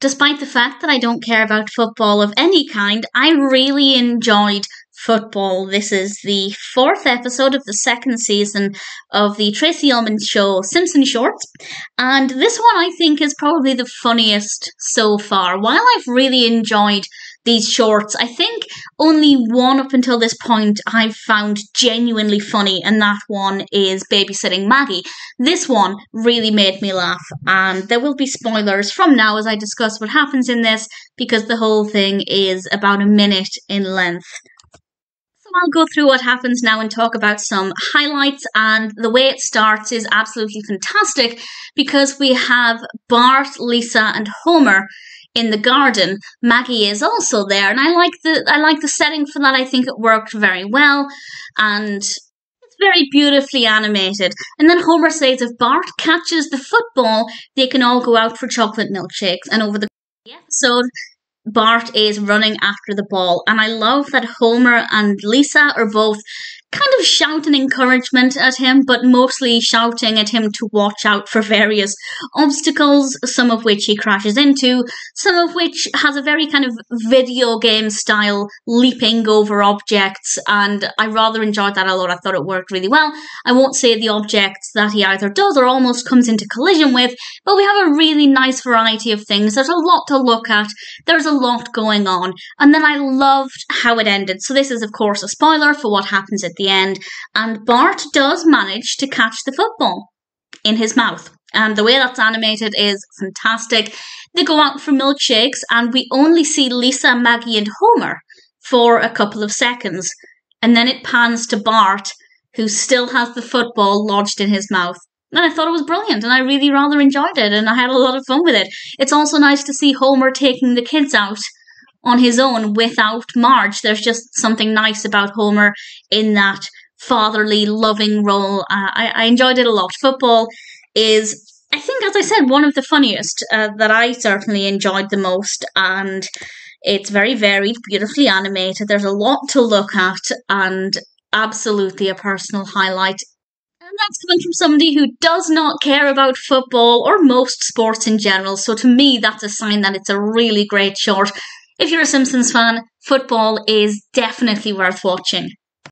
despite the fact that I don't care about football of any kind, I really enjoyed football. This is the fourth episode of the second season of the Tracey Ullman show Simpson Shorts. And this one I think is probably the funniest so far. While I've really enjoyed these shorts, I think only one up until this point I've found genuinely funny, and that one is Babysitting Maggie. This one really made me laugh, and there will be spoilers from now as I discuss what happens in this because the whole thing is about a minute in length. I'll go through what happens now and talk about some highlights. And the way it starts is absolutely fantastic because we have Bart, Lisa, and Homer in the garden. Maggie is also there, and I like the I like the setting for that. I think it worked very well, and it's very beautifully animated. And then Homer says if Bart catches the football, they can all go out for chocolate milkshakes. And over the episode, Bart is running after the ball. And I love that Homer and Lisa are both kind of shouting encouragement at him, but mostly shouting at him to watch out for various obstacles, some of which he crashes into, some of which has a very kind of video game style leaping over objects, and I rather enjoyed that a lot. I thought it worked really well. I won't say the objects that he either does or almost comes into collision with, but we have a really nice variety of things. There's a lot to look at, there's a lot going on, and then I loved how it ended. So, this is, of course, a spoiler for what happens at the end. And Bart does manage to catch the football in his mouth. And the way that's animated is fantastic. They go out for milkshakes, and we only see Lisa, Maggie, and Homer for a couple of seconds. And then it pans to Bart, who still has the football lodged in his mouth. And I thought it was brilliant, and I really rather enjoyed it, and I had a lot of fun with it. It's also nice to see Homer taking the kids out on his own without Marge. There's just something nice about Homer in that fatherly, loving role. Uh, I, I enjoyed it a lot. Football is I think, as I said, one of the funniest uh, that I certainly enjoyed the most, and it's very varied, beautifully animated. There's a lot to look at, and absolutely a personal highlight. And that's coming from somebody who does not care about football or most sports in general. So to me, that's a sign that it's a really great short if you're a Simpsons fan, football is definitely worth watching.